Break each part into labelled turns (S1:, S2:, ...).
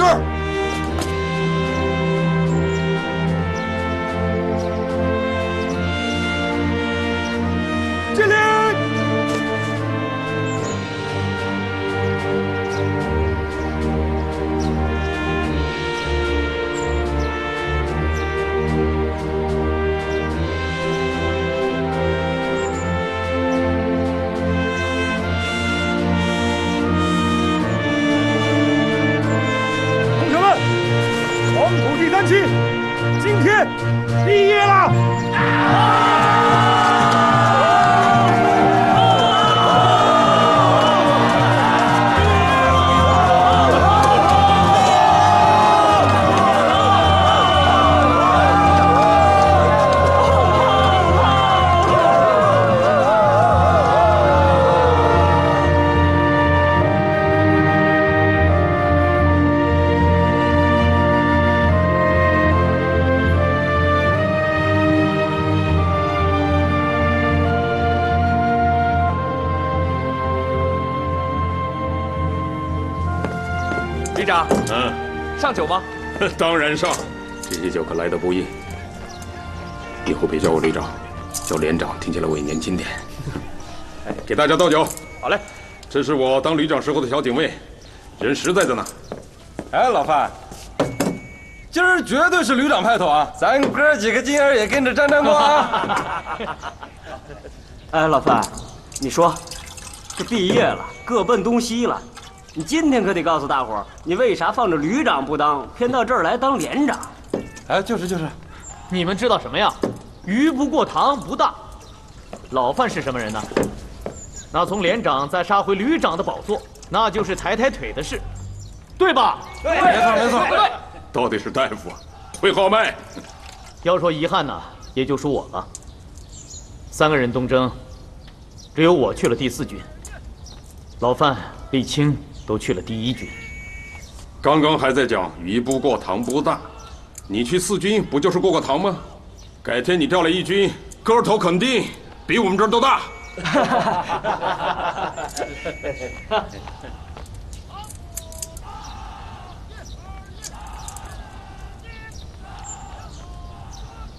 S1: 是。
S2: 上
S3: 酒吗？
S4: 当然上，这些酒可来的不易。以后别叫我旅长，叫连长，听起来我也年轻点。哎，给大家倒酒。
S3: 好嘞，
S4: 这是我当旅长时候的小警卫，人实在的呢。
S5: 哎，老范，今儿绝对是旅长派头啊！咱哥几个今儿也跟着沾沾光啊！
S6: 哎，老范，你说，这毕业了，各奔东西了，你今天可得告诉大伙儿，你为啥放着旅长不当，偏到这儿来当连长？
S5: 哎，就是就是，
S3: 你们知道什么呀？鱼不过塘不大。老范是什么人呢？那从连长再杀回旅长的宝座，那就是抬抬腿的事，对吧？
S5: 没错没错。
S3: 对。
S4: 到底是大夫啊，会号脉。
S3: 要说遗憾呢，也就属我了。三个人东征，只有我去了第四军，老范、沥青都去了第一军。
S4: 刚刚还在讲鱼不过塘不大，你去四军不就是过过塘吗？改天你调来一军，个头肯定比我们这儿都大。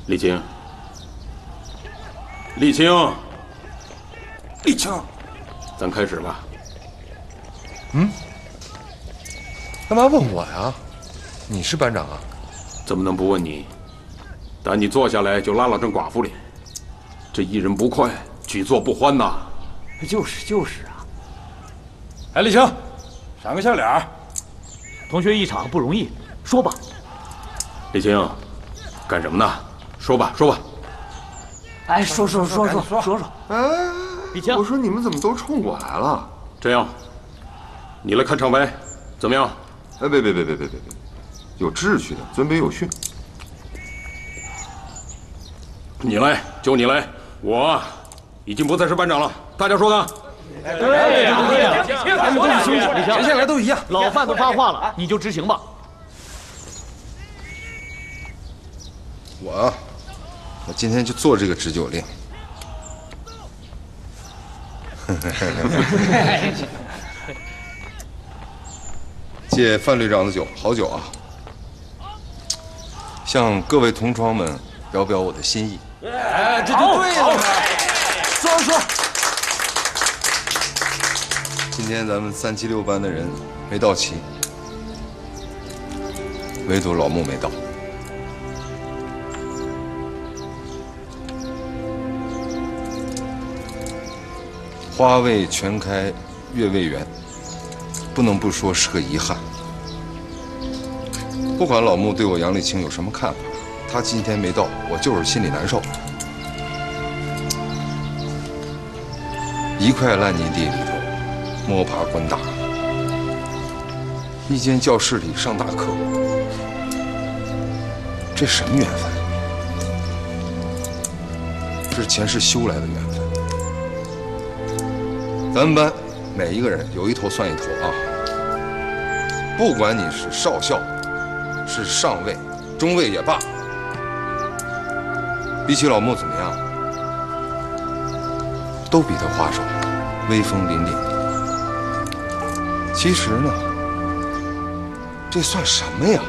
S4: 李青，李青，
S5: 李青，
S4: 咱开始吧。
S7: 干嘛问我呀？你是班长啊？
S4: 怎么能不问你？等你坐下来就拉了正寡妇脸，这一人不快，举座不欢呐。
S6: 就是就是啊，
S5: 哎，李青，赏个笑脸儿。
S3: 同学一场不容易，说吧。
S4: 李青，干什么呢？说吧，说吧。
S6: 哎，说说说说说说，
S7: 哎，
S3: 李青
S7: 我说你们怎么都冲我来了？
S4: 这样，你来看场白，怎么样？
S7: 哎，别别别别别别别，有秩序的，尊卑有序。
S4: 你来，就你来。我已经不再是班长了，大家说呢？
S3: 对呀，对呀，咱们都是兄弟，李
S5: 谁先来都一样。
S3: 老范都发话了，你就执行吧。
S7: 我啊，我今天就做这个执酒令。借范旅长的酒，好酒啊！向各位同窗们表表我的心意。
S5: 哎，这就对了嘛。说说，
S7: 今天咱们三七六班的人没到齐，唯独老穆没到。花未全开，月未圆，不能不说是个遗憾。不管老穆对我杨丽青有什么看法，他今天没到，我就是心里难受。一块烂泥地里头摸爬滚打，一间教室里上大课，这什么缘分？这前世修来的缘分。咱们班每一个人有一头算一头啊！不管你是少校，是上尉、中尉也罢，比起老穆怎么样，都比他花哨，威风凛凛。其实呢，这算什么呀？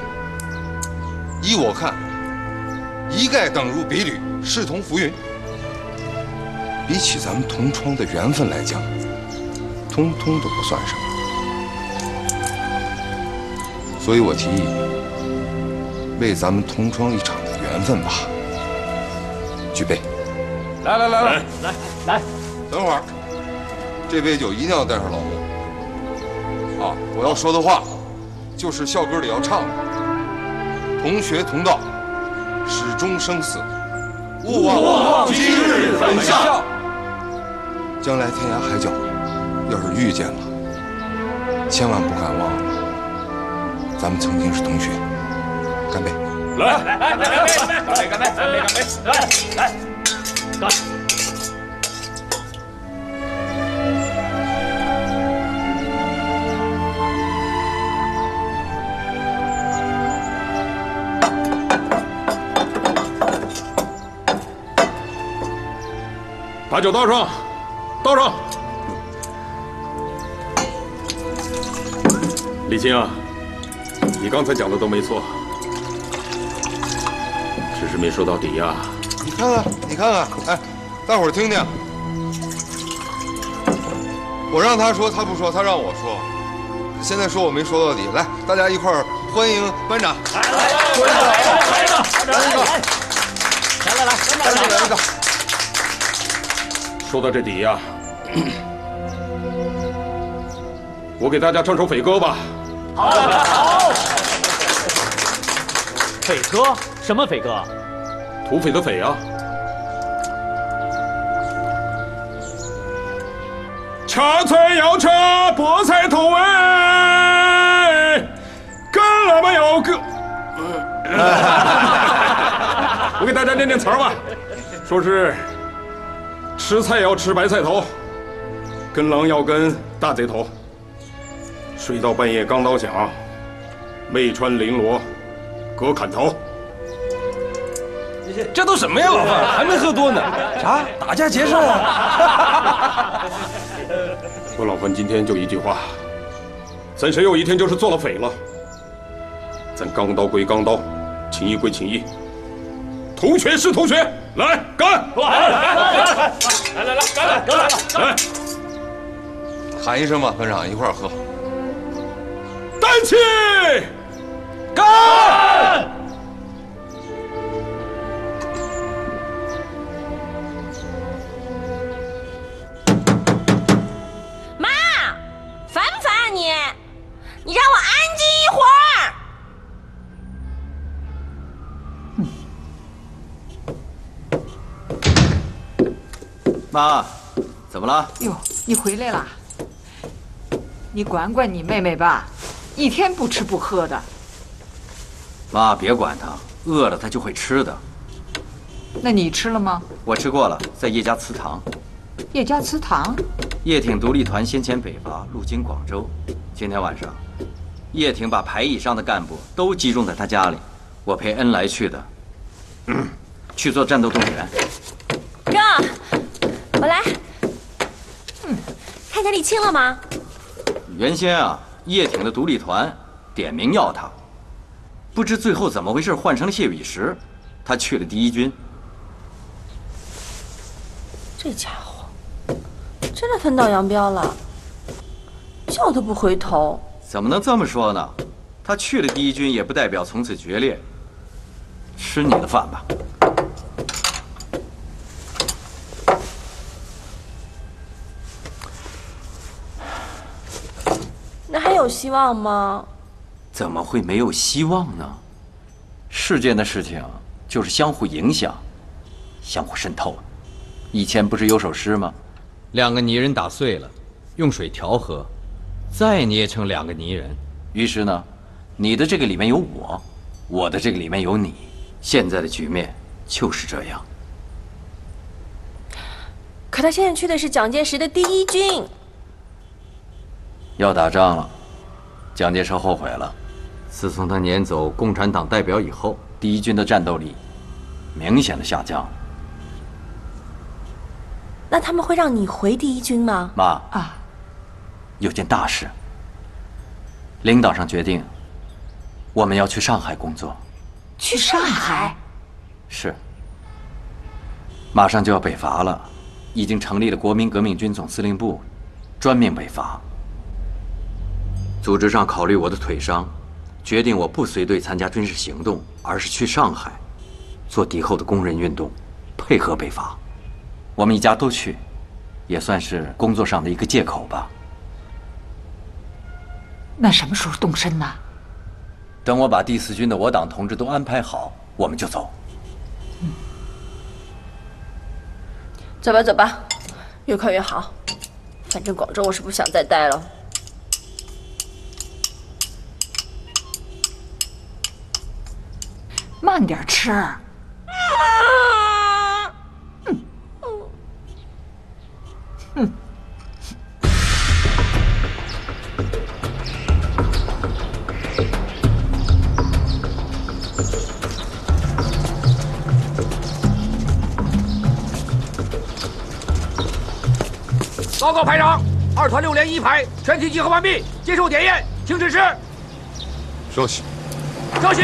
S7: 依我看，一概等如比履，视同浮云。比起咱们同窗的缘分来讲，通通都不算什么。所以我提议，为咱们同窗一场的缘分吧。举杯，
S5: 来来来来，
S8: 来来，
S7: 等会儿，这杯酒一定要带上老穆。啊，我要说的话，就是校歌里要唱的：同学同道，始终生死，勿忘今日本校。将来天涯海角，要是遇见了，千万不敢忘，咱们曾经是同学。干杯！
S1: 来来来来干杯！干杯干杯！干杯干杯！来来，干！
S4: 把酒倒上，倒上。李青啊，你刚才讲的都没错，只是没说到底呀。
S7: 你看看，你看看，哎，大伙儿听听，我让他说他不说，他让我说，现在说我没说到底。来，大家一块儿欢迎班长。来来来，来一个，来一个，来一个，
S8: 来来来，班长
S7: 来一个。
S4: 说到这底呀，我给大家唱首匪歌吧。
S8: 好，好。匪哥？什么匪哥？
S4: 土匪的匪啊！掐菜要掐菠菜头哎，干喇叭要割。我给大家念念词儿吧，说是。吃菜要吃白菜头，跟狼要跟大贼头。睡到半夜钢刀响，妹穿绫罗，割砍头。
S5: 这都什么呀，老范还没喝多呢？啥？打架劫舍啊？
S4: 我老范今天就一句话：咱谁有一天就是做了匪了？咱钢刀归钢刀，情义归情义。同学是同学，来干！
S1: 来来来来来来来干！干来！来，
S7: 喊一声吧，班长，一块儿喝。
S1: 干！
S9: 妈，烦不烦啊你？你让我安静一会儿。
S10: 妈，怎么了？
S11: 哟，你回来了！你管管你妹妹吧，一天不吃不喝的。
S10: 妈，别管他，饿了他就会吃的。
S11: 那你吃了吗？
S10: 我吃过了，在叶家祠堂。
S11: 叶家祠堂？
S10: 叶挺独立团先前北伐，路经广州。今天晚上，叶挺把排以上的干部都集中在他家里，我陪恩来去的，去做战斗动员。
S9: 哥，我来。嗯，看见沥青了吗？
S10: 原先啊，叶挺的独立团点名要他，不知最后怎么回事换成了谢雨石，他去了第一军。
S9: 这家伙真的分道扬镳了，叫他不回头。
S10: 怎么能这么说呢？他去了第一军，也不代表从此决裂。吃你的饭吧。
S9: 那还有希望吗？
S10: 怎么会没有希望呢？世间的事情就是相互影响，相互渗透。以前不是有首诗吗？两个泥人打碎了，用水调和，再捏成两个泥人。于是呢，你的这个里面有我，我的这个里面有你。现在的局面就是这样。
S9: 可他现在去的是蒋介石的第一军，
S10: 要打仗了。蒋介石后悔了，自从他撵走共产党代表以后，第一军的战斗力明显的下降。
S9: 那他们会让你回第一军吗？
S10: 妈啊，有件大事，领导上决定，我们要去上海工作。
S11: 去上海？
S10: 是。马上就要北伐了，已经成立了国民革命军总司令部，专命北伐。组织上考虑我的腿伤，决定我不随队参加军事行动，而是去上海，做敌后的工人运动，配合北伐。我们一家都去，也算是工作上的一个借口吧。
S11: 那什么时候动身呢？
S10: 等我把第四军的我党同志都安排好，我们就走。
S9: 走吧，走吧，越快越好。反正广州我是不想再待了。
S11: 慢点吃。嗯。
S1: 报告排长，二团六连一排全体集合完毕，接受点验，请指示。
S7: 稍息。
S1: 稍息。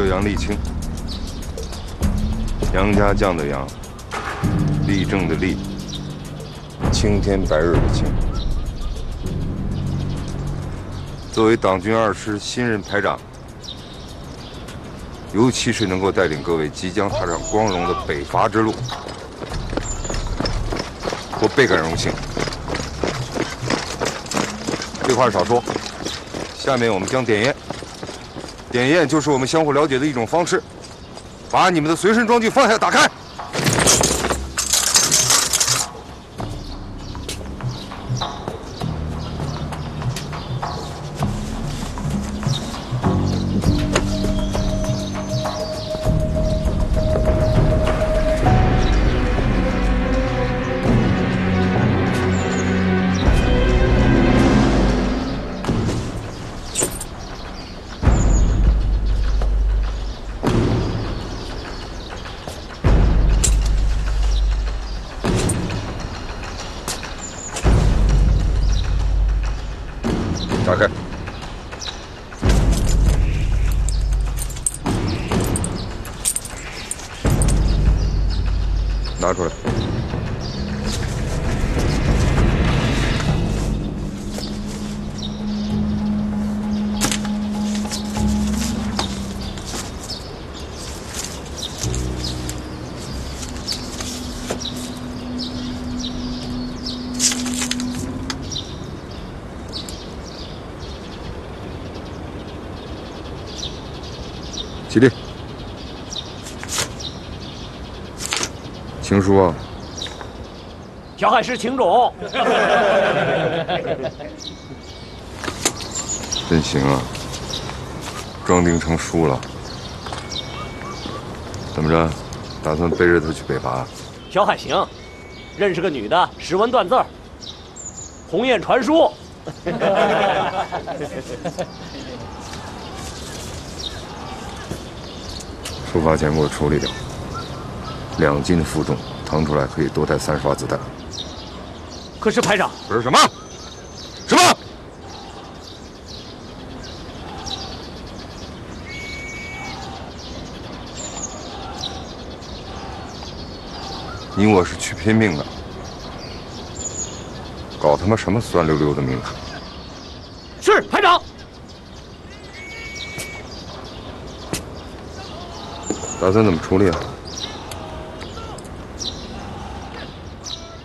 S7: 我叫杨立清，杨家将的杨，立正的立，青天白日的青。作为党军二师新任排长，尤其是能够带领各位即将踏上光荣的北伐之路，我倍感荣幸。废话少说，下面我们将点验。点验就是我们相互了解的一种方式，把你们的随身装具放下，打开。情书啊，
S8: 小海是情种。
S7: 真行啊，装订成书了。怎么着，打算背着他去北伐？
S8: 小海行，认识个女的，识文断字儿，鸿雁传书。
S7: 出发前给我处理掉，两斤负重，腾出来可以多带三十发子弹。
S8: 可是排长，
S7: 可是什么？什么？你我是去拼命的，搞他妈什么酸溜溜的名堂？
S8: 是排长。
S7: 打算怎么处理啊？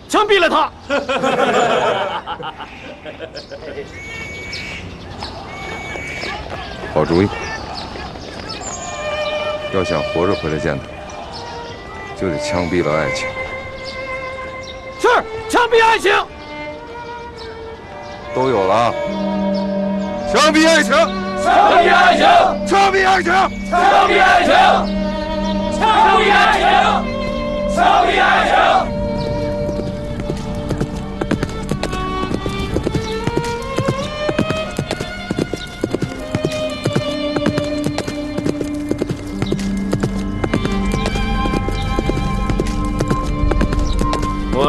S8: 枪毙了他！
S7: 好主意。要想活着回来见他，就得枪毙了爱情。
S1: 是，枪毙爱情。
S7: 都有了啊！枪毙爱情！
S1: 枪毙爱情！
S7: 枪毙爱情！
S1: 枪毙爱情！枪毙爱情！枪毙爱情！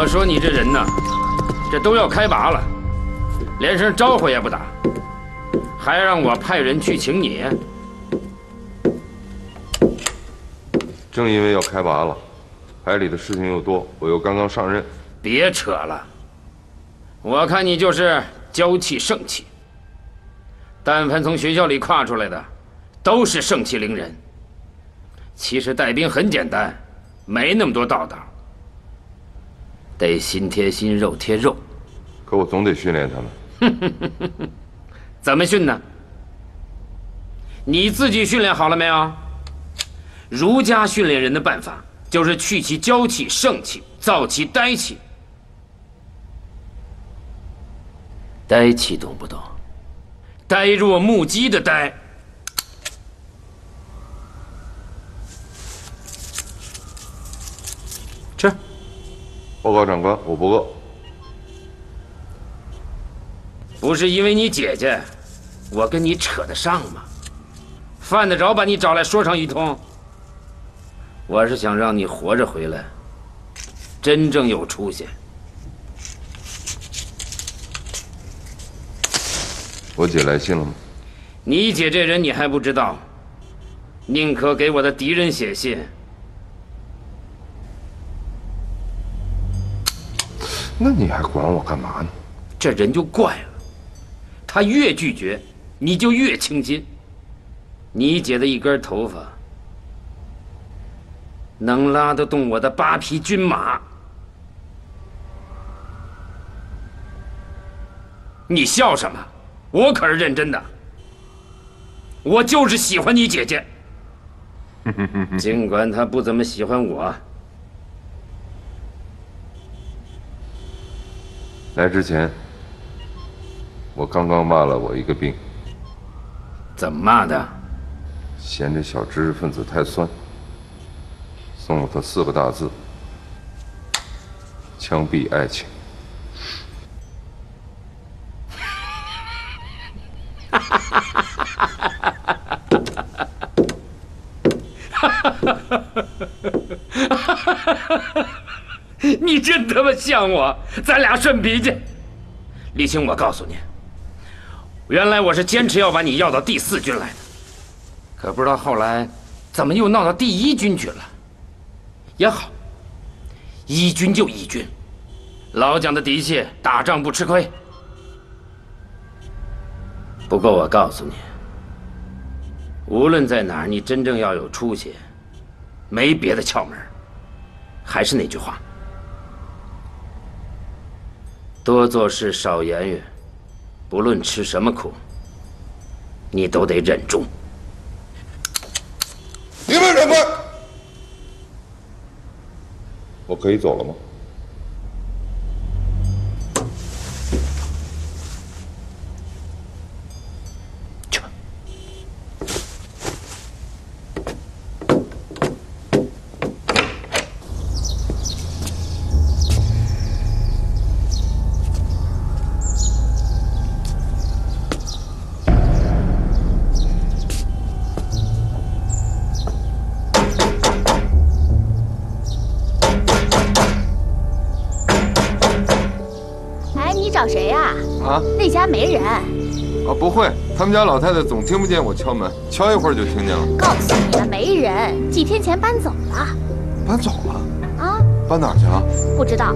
S12: 我说你这人呐，这都要开拔了，连声招呼也不打，还让我派人去请你。
S7: 正因为要开拔了，海里的事情又多，我又刚刚上任。
S12: 别扯了，我看你就是娇气盛气。但凡从学校里跨出来的，都是盛气凌人。其实带兵很简单，没那么多道道。得心贴心，肉贴肉。
S7: 可我总得训练他们。
S12: 怎么训呢？你自己训练好了没有？儒家训练人的办法，就是去其娇气盛气，造其呆气。呆气懂不懂？呆若木鸡的呆。
S7: 报告长官，我不饿。
S12: 不是因为你姐姐，我跟你扯得上吗？犯得着把你找来说上一通？我是想让你活着回来，真正有出息。
S7: 我姐来信了吗？
S12: 你姐这人你还不知道，宁可给我的敌人写信。
S7: 那你还管我干嘛呢？
S12: 这人就怪了，他越拒绝，你就越倾心。你姐的一根头发，能拉得动我的八匹军马。你笑什么？我可是认真的。我就是喜欢你姐姐，尽管她不怎么喜欢我。
S7: 来之前。我刚刚骂了我一个病。
S12: 怎么骂的？
S7: 嫌这小知识分子太酸。送了他四个大字。枪毙爱情。
S12: 哈哈哈。你真他妈像我，咱俩顺脾气。李青，我告诉你，原来我是坚持要把你要到第四军来的，可不知道后来怎么又闹到第一军去了。也好，一军就一军，老蒋的嫡系，打仗不吃亏。不过我告诉你，无论在哪儿，你真正要有出息，没别的窍门，还是那句话。多做事，少言语，不论吃什么苦，你都得忍住。
S7: 你们忍吗。我可以走了吗？他们家老太太总听不见我敲门，敲一会儿就听见了。
S13: 告诉你了，没人，几天前搬走了。
S7: 搬走了？
S13: 啊？
S7: 搬哪儿去了？
S13: 不知道。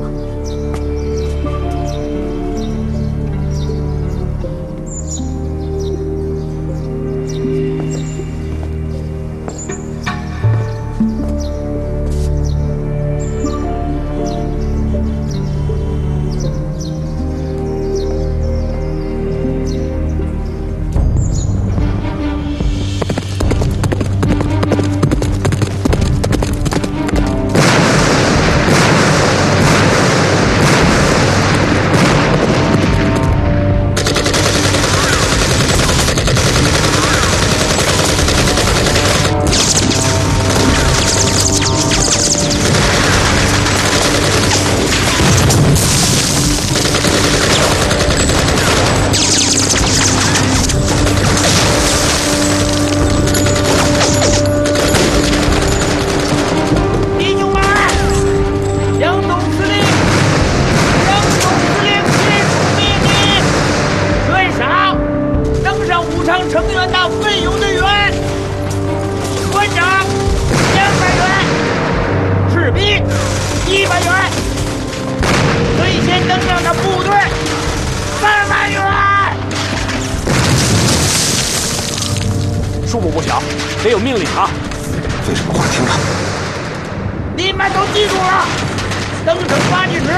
S8: 发起时，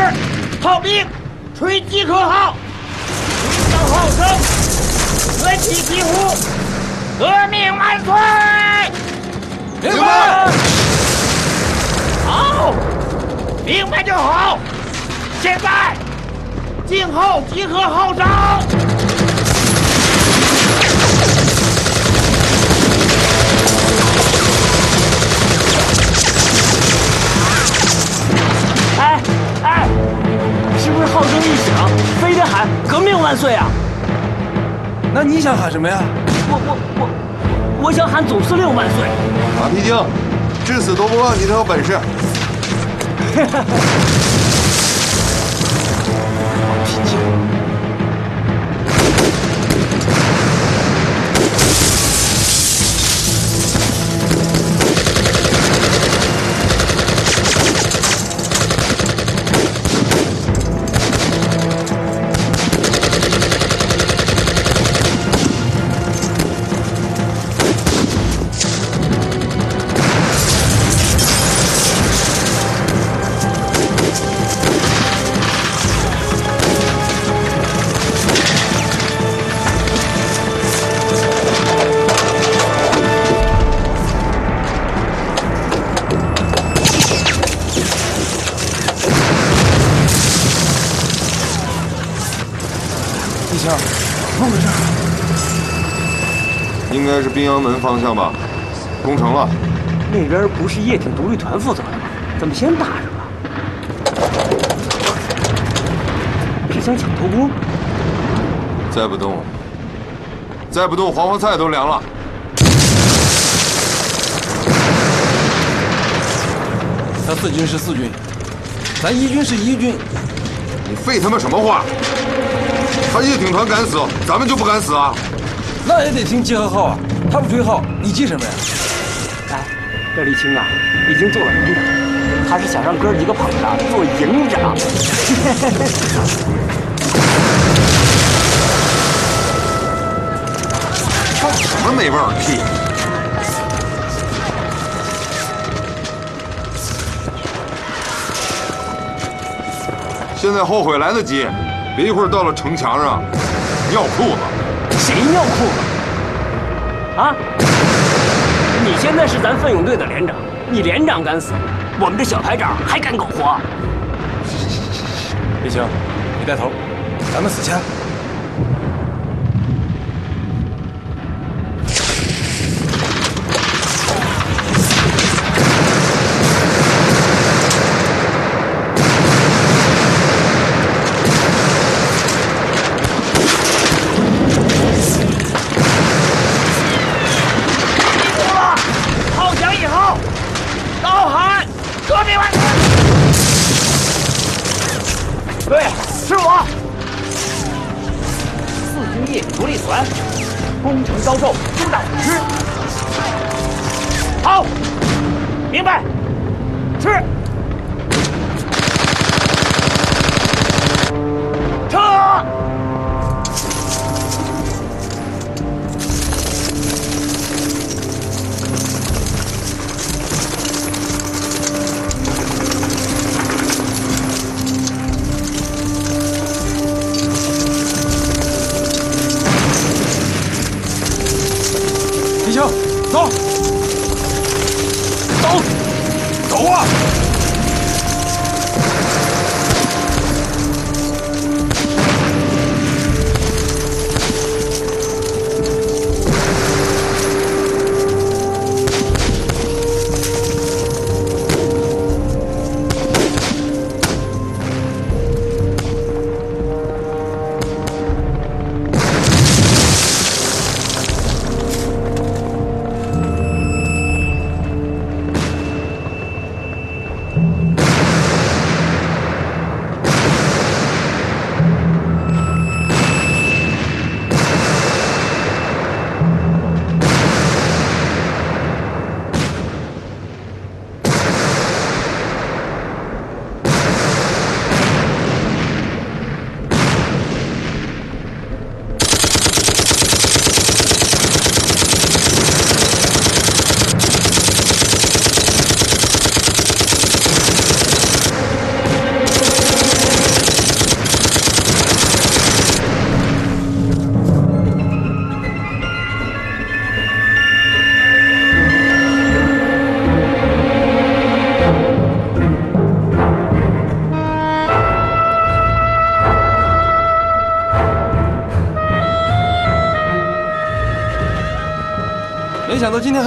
S8: 炮兵吹集合号，鸣枪号声，全体集合，革命万岁！
S14: 明白。
S8: 好，明白就好。现在，静候集合号召。
S6: 哎哎，是不是号声一响，非得喊“革命万岁”啊？
S5: 那你想喊什么呀？
S6: 我我我，我想喊“总司令万岁”。
S14: 马屁精，至死都不忘你这有本事。该是宾阳门方向吧，攻城了。
S6: 那边不是叶挺独立团负责的吗？怎么先打上了？是想抢头功？
S14: 再不动，再不动，黄花菜都凉了。
S5: 他四军是四军，咱一军是一军。
S14: 你废他妈什么话？他叶挺团敢死，咱们就不敢死啊？
S5: 那也得听集合号啊！他不吹号，你急什么呀？
S6: 哎，这李青啊，已经做了营长，他是想让哥几个捧着做营长。
S14: 放什么没味儿屁！现在后悔来得及，别一会儿到了城墙上尿裤子。
S6: 谁尿裤子？啊？你现在是咱奋勇队的连长，你连长敢死，我们这小排长还敢苟活？
S5: 立青，你带头，咱们死
S8: 前。攻城招受中大指示。好，明白。是。
S5: 走，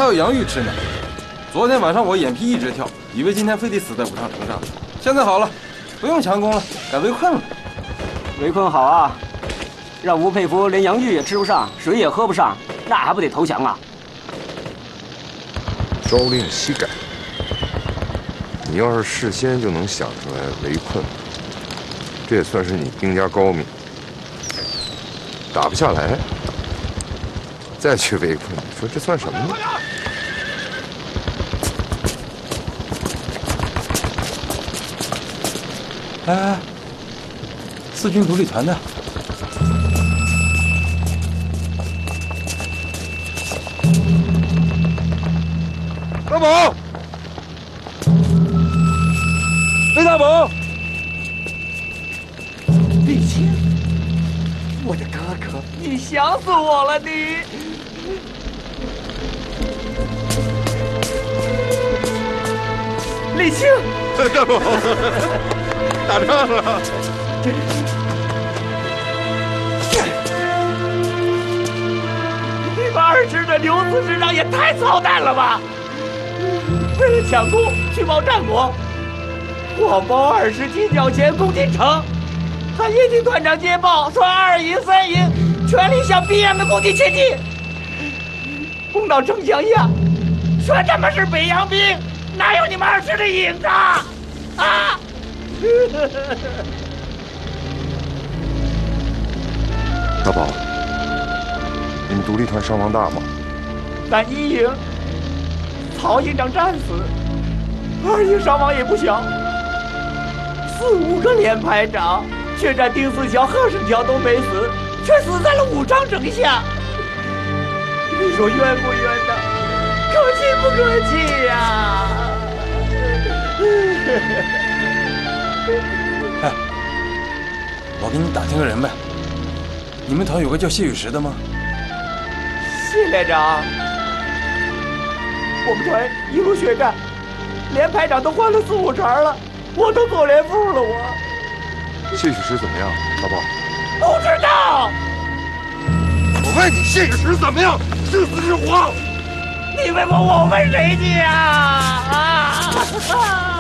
S5: 有洋芋吃呢。昨天晚上我眼皮一直跳，以为今天非得死在武昌城上。现在好了，不用强攻了，改围困了。
S6: 围困好啊，让吴佩孚连洋芋也吃不上，水也喝不上，那还不得投降啊？
S7: 朝令夕改。你要是事先就能想出来围困，这也算是你兵家高明。打不下来，再去围困，你说这算什么呢？
S5: 哎，四军独立团的。
S15: 大宝，雷大宝，
S8: 李青，我的哥哥，你想死我了，你！李青，
S15: 大宝，打仗了。
S8: 你们二师的刘司师长也太操蛋了吧！为了抢功去报战果，谎报二师进剿前攻进城，他一听团长接报说二营三营全力向逼岸的攻击前进。攻到城墙下，说他们是北洋兵，哪有你们二师的影子？啊！
S7: 大宝，你们独立团伤亡大吗？
S8: 咱一营曹营长战死，二营伤亡也不小，四五个连排长，血战丁四桥、贺胜桥都没死，却死在了武昌城下。你说冤不冤呐？可气不可气呀？
S5: 哎，我给你打听个人呗。你们团有个叫谢雨石的吗？
S8: 谢连长，我们团一路血战，连排长都换了四五茬了，我都做连副了，我
S7: 谢雨石怎么样，大宝？
S8: 不知道。
S15: 我问你，谢雨石怎么样？是死是活？
S8: 你问我，我问谁去呀？啊！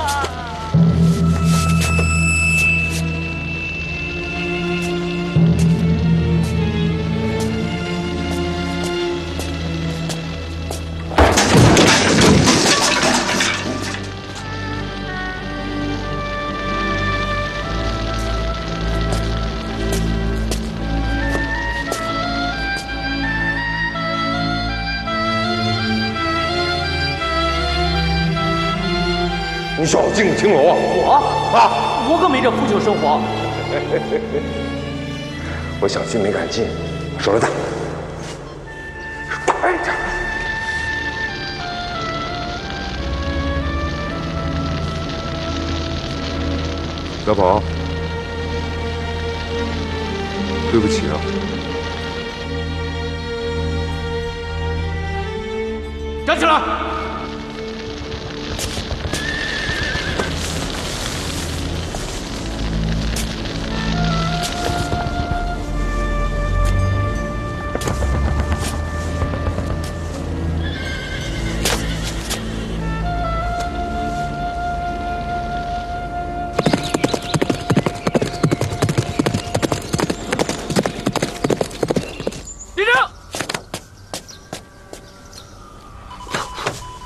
S7: 你小子进了青楼啊！
S16: 我啊，我可没这腐朽生活。
S7: 我想进没敢进，手榴弹，快点！小宝，对不起啊。
S8: 站起来！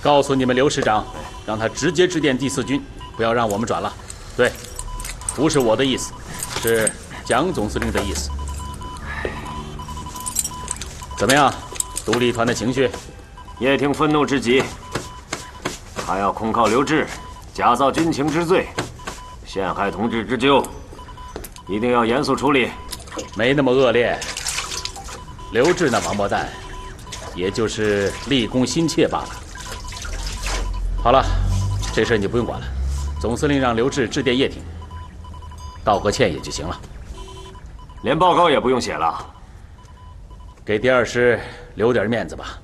S16: 告诉你们刘师长，让他直接致电第四军，不要让我们转了。对，不是我的意思，是蒋总司令的意思。怎么样，独立团的情绪？
S6: 叶挺愤怒之极，他要控告刘志假造军情之罪，陷害同志之咎，一定要严肃处理。
S16: 没那么恶劣。刘志那王八蛋，也就是立功心切罢了。好了，这事你就不用管了。总司令让刘志致电叶挺，道个歉也就行了。
S6: 连报告也不用写了，
S16: 给第二师留点面子吧。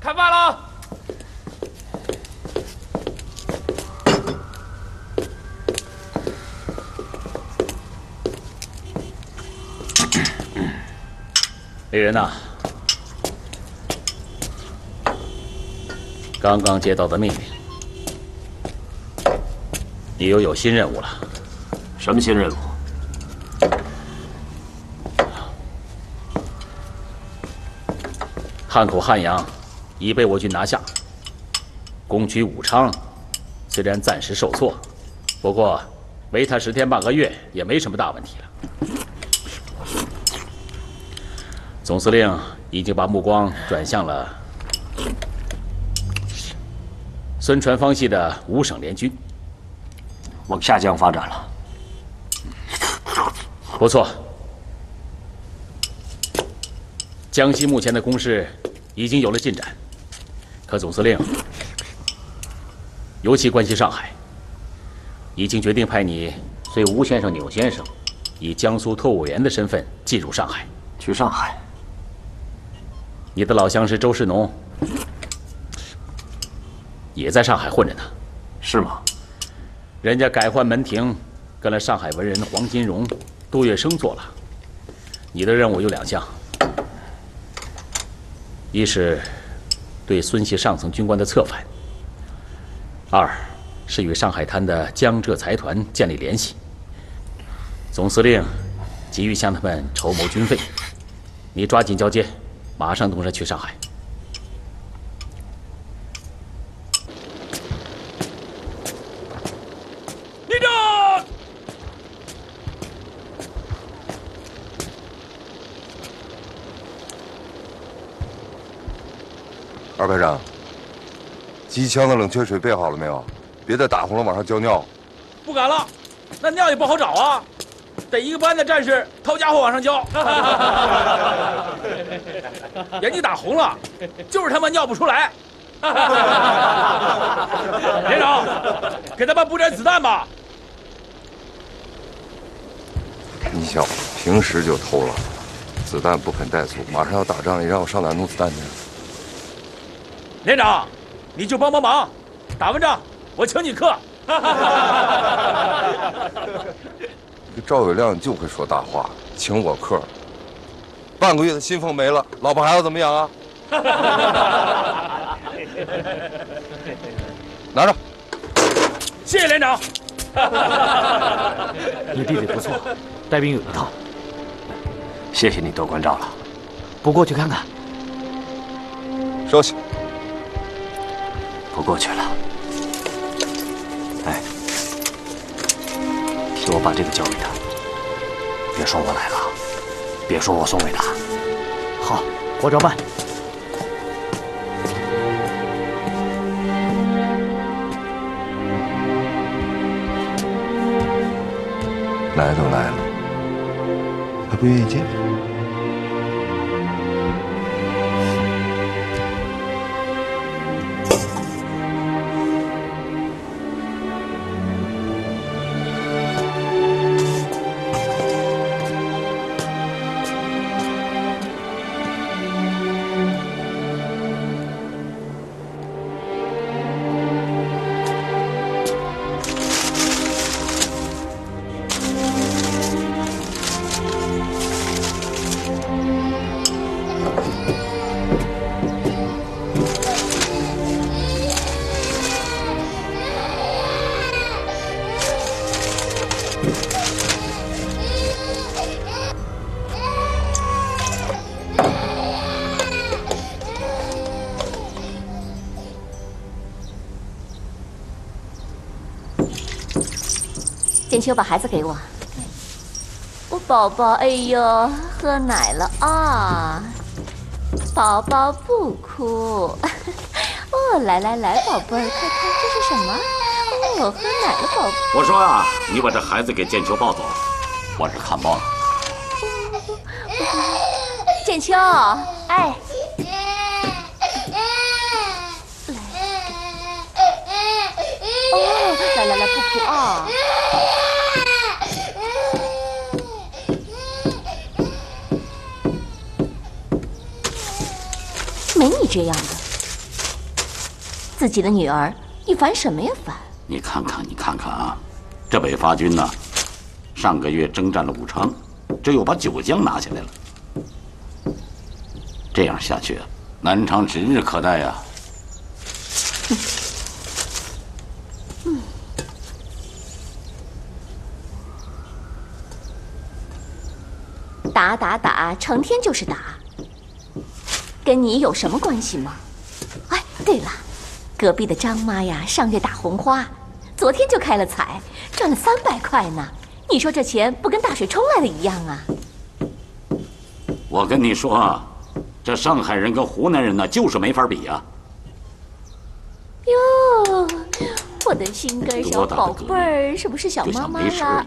S8: 开饭了！
S16: 李仁呐，刚刚接到的命令，你又有新任务了。
S17: 什么新任务？
S16: 汉口汉阳已被我军拿下，攻取武昌虽然暂时受挫，不过围他十天半个月也没什么大问题了。总司令已经把目光转向了孙传芳系的五省联军，
S17: 往下江发展了。
S16: 不错，江西目前的攻势已经有了进展，可总司令尤其关心上海，已经决定派你随吴先生、钮先生，以江苏特务员的身份进入上海。
S17: 去上海？
S16: 你的老乡是周世农也在上海混着呢，
S17: 是吗？
S16: 人家改换门庭，跟了上海文人黄金荣、杜月笙做了。你的任务有两项：一是对孙系上层军官的策反；二是与上海滩的江浙财团建立联系。总司令急于向他们筹谋军费，你抓紧交接。马上动身去上海。
S18: 立正！
S7: 二排长，机枪的冷却水备好了没有？别再打红了，往上浇尿。
S18: 不敢了，那尿也不好找啊，得一个班的战士掏家伙往上浇。眼睛打红了，就是他妈尿不出来。连长，给他们补点子弹吧。
S7: 你小子平时就偷懒，子弹不肯带足，马上要打仗，你让我上哪弄子弹去？
S18: 连长，你就帮帮忙，打完仗我请你客。
S7: 这赵有亮就会说大话，请我客。半个月的薪俸没了，老婆孩子怎么养啊？拿着。
S18: 谢谢连长。
S17: 你弟弟不错，带兵有一套。谢谢你多关照了，不过去看看。
S7: 收下。
S17: 不过去了。哎，替我把这个交给他，别说我来了，别说我送给他。
S3: 好，我照办。
S7: 来都来了，还不愿意见？
S13: 建秋，把孩子给我。我宝宝，哎呦，喝奶了啊！宝宝不哭。哦，来来来，宝贝儿，快看这是什么？哦，喝奶了，宝贝。
S19: 我说啊，你把这孩子给建秋抱走，我是看报了。
S13: 建秋，哎。哦，来来来，不哭啊！没你这样的，自己的女儿，你烦什么呀烦？
S19: 你看看，你看看啊，这北伐军呢，上个月征战了武昌，这又把九江拿下来了。这样下去，啊南昌指日可待呀！
S13: 打打打，成天就是打，跟你有什么关系吗？哎，对了，隔壁的张妈呀，上月打红花，昨天就开了彩，赚了三百块呢。你说这钱不跟大水冲来的一样啊？
S19: 我跟你说啊，这上海人跟湖南人呢，就是没法比呀。
S13: 哟，我的心肝小宝贝儿，是不是小妈妈啦？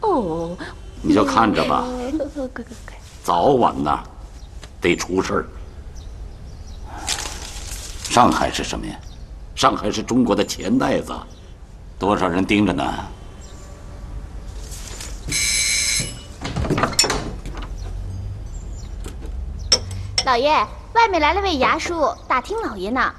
S13: 哦。
S19: 你就看着吧，早晚呢，得出事儿。上海是什么呀？上海是中国的钱袋子，多少人盯着呢？
S15: 老爷，外面来了位衙叔，打听老爷呢。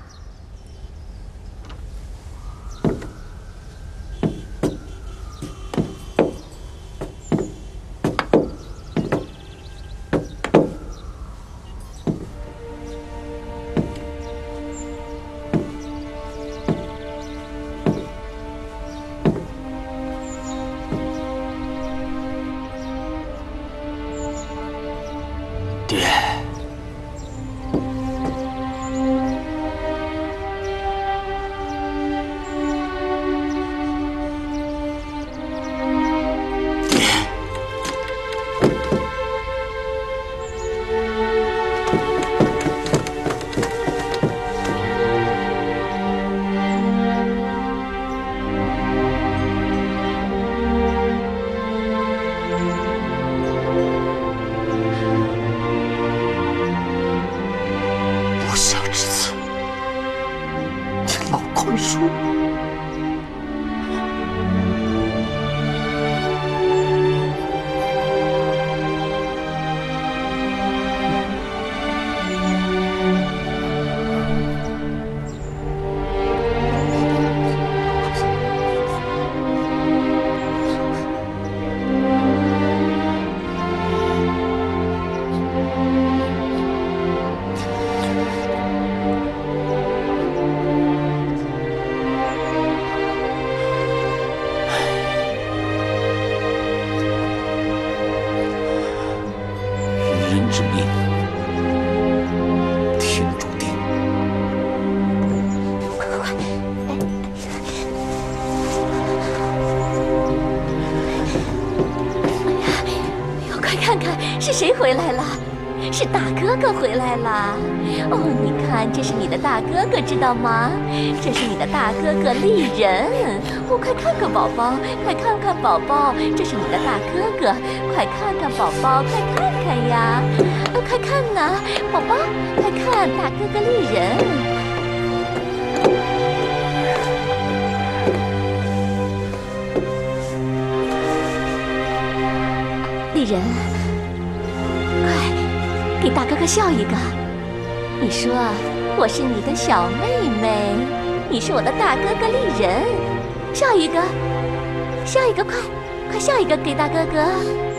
S13: 啊！哦，你看，这是你的大哥哥
S15: 知道吗？这是你的大哥哥丽人，哦，快看看宝宝，快看看宝宝，这是你的大哥哥，快看看宝宝，快看看呀，呃，快看呐，宝宝，快看大哥哥丽人，丽人，快给大哥哥笑一个，你说。我是你的小妹妹，你是我的大哥哥丽人，笑一个，笑一个，快，快笑一个给大哥哥。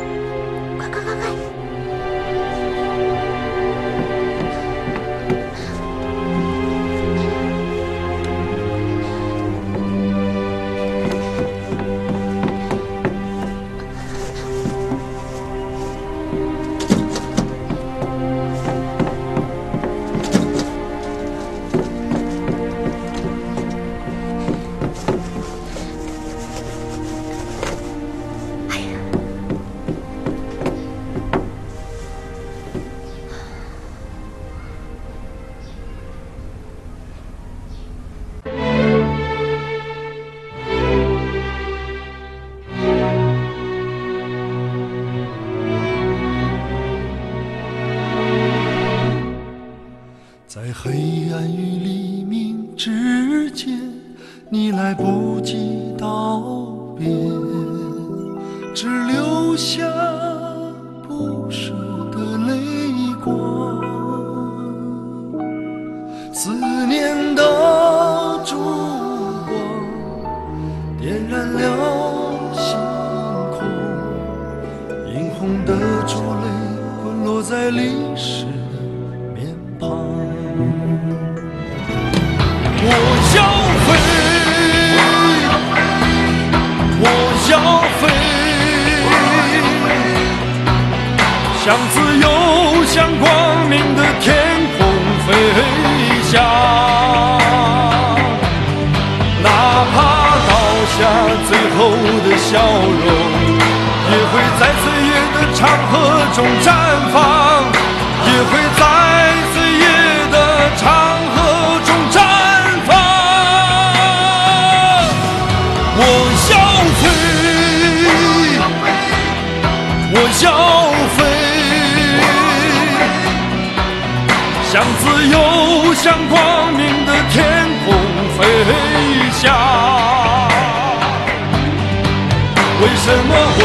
S15: 向自由、向光明的天空飞翔。哪怕倒下最后的笑容，也会在岁月的长河中绽自由、向光明的天空飞翔。为什么我